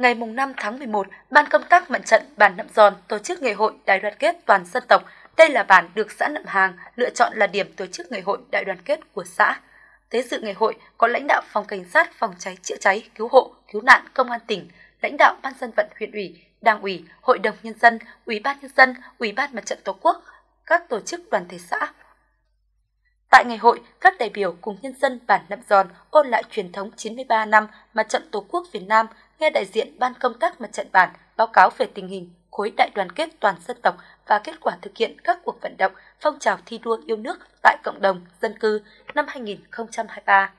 ngày 5 tháng 11, Ban công tác mặt trận bản Nậm Giòn tổ chức ngày hội đại đoàn kết toàn dân tộc. Đây là bản được xã Nậm Hàng lựa chọn là điểm tổ chức ngày hội đại đoàn kết của xã. Tới dự ngày hội có lãnh đạo phòng cảnh sát phòng cháy chữa cháy, cứu hộ, cứu nạn công an tỉnh, lãnh đạo ban dân vận huyện ủy, đảng ủy, hội đồng nhân dân, ủy ban nhân dân, ủy ban mặt trận tổ quốc, các tổ chức đoàn thể xã. Tại ngày hội, các đại biểu cùng nhân dân bản Nậm Giòn ôn lại truyền thống 93 năm mặt trận Tổ quốc Việt Nam, nghe đại diện Ban công tác mặt trận bản báo cáo về tình hình khối đại đoàn kết toàn dân tộc và kết quả thực hiện các cuộc vận động phong trào thi đua yêu nước tại cộng đồng dân cư năm 2023.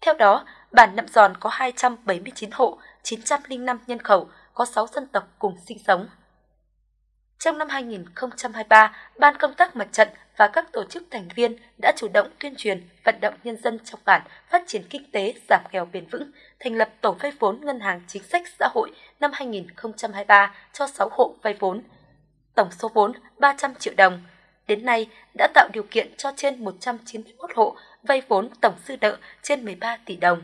Theo đó, bản Nậm Giòn có 279 hộ, 905 nhân khẩu, có 6 dân tộc cùng sinh sống. Trong năm 2023, Ban công tác mặt trận và các tổ chức thành viên đã chủ động tuyên truyền, vận động nhân dân trong bản phát triển kinh tế, giảm nghèo bền vững, thành lập tổ vay vốn ngân hàng chính sách xã hội năm 2023 cho 6 hộ vay vốn. Tổng số vốn 300 triệu đồng. Đến nay đã tạo điều kiện cho trên 191 hộ vay vốn tổng dư nợ trên 13 tỷ đồng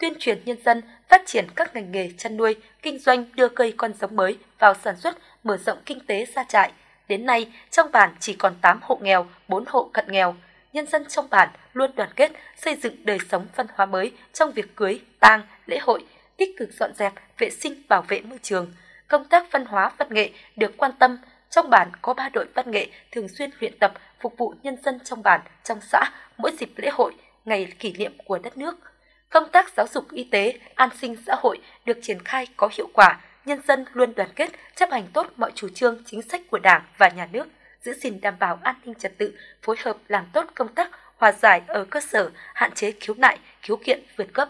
tuyên truyền nhân dân phát triển các ngành nghề chăn nuôi, kinh doanh đưa cây con giống mới vào sản xuất, mở rộng kinh tế gia trại. Đến nay, trong bản chỉ còn 8 hộ nghèo, 4 hộ cận nghèo. Nhân dân trong bản luôn đoàn kết, xây dựng đời sống văn hóa mới trong việc cưới, tang, lễ hội, tích cực dọn dẹp, vệ sinh, bảo vệ môi trường. Công tác văn hóa văn nghệ được quan tâm. Trong bản có 3 đội văn nghệ thường xuyên luyện tập phục vụ nhân dân trong bản, trong xã mỗi dịp lễ hội, ngày kỷ niệm của đất nước – công tác giáo dục y tế, an sinh xã hội được triển khai có hiệu quả, nhân dân luôn đoàn kết, chấp hành tốt mọi chủ trương, chính sách của Đảng và Nhà nước, giữ gìn đảm bảo an ninh trật tự, phối hợp làm tốt công tác hòa giải ở cơ sở, hạn chế khiếu nại, khiếu kiện vượt cấp.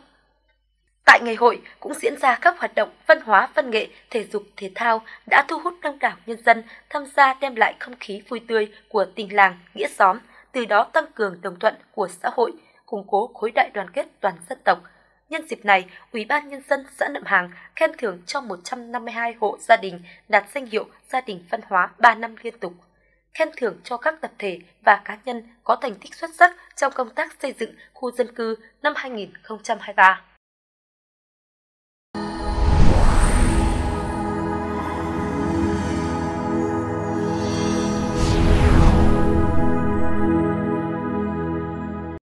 Tại ngày hội cũng diễn ra các hoạt động văn hóa, văn nghệ, thể dục, thể thao đã thu hút đông đảo nhân dân tham gia đem lại không khí vui tươi của tình làng, nghĩa xóm, từ đó tăng cường đồng thuận của xã hội, củng cố khối đại đoàn kết toàn dân tộc. Nhân dịp này, Ủy ban Nhân dân xã Nậm Hàng khen thưởng cho 152 hộ gia đình đạt danh hiệu gia đình văn hóa 3 năm liên tục. Khen thưởng cho các tập thể và cá nhân có thành tích xuất sắc trong công tác xây dựng khu dân cư năm 2023.